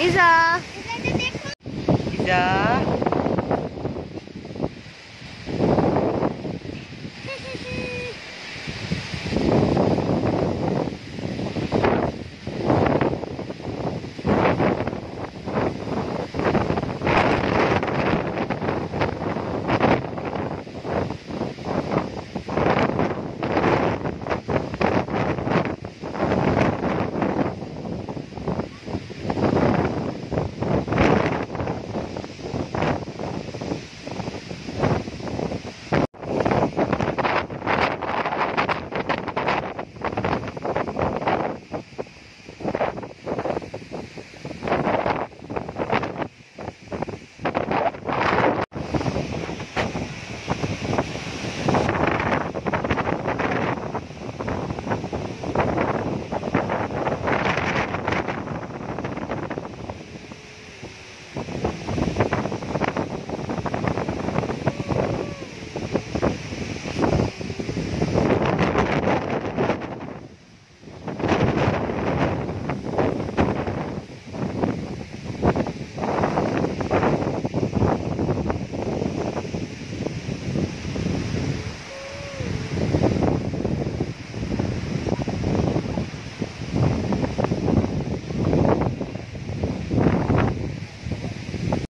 Iza. Iza.